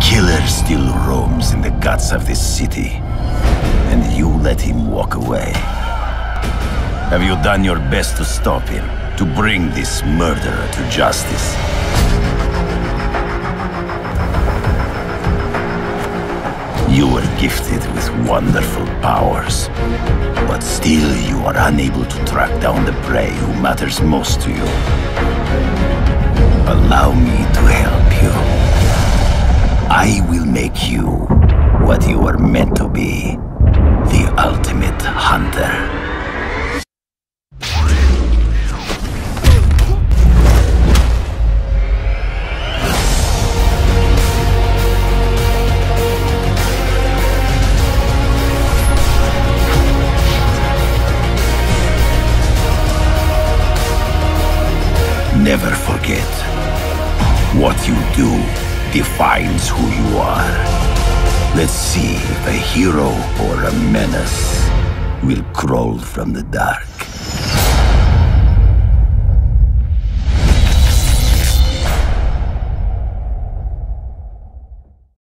killer still roams in the guts of this city, and you let him walk away. Have you done your best to stop him, to bring this murderer to justice? You were gifted with wonderful powers, but still you are unable to track down the prey who matters most to you. Make you what you are meant to be, the ultimate hunter. Never forget. What you do defines who you are. Let's see if a hero or a menace will crawl from the dark.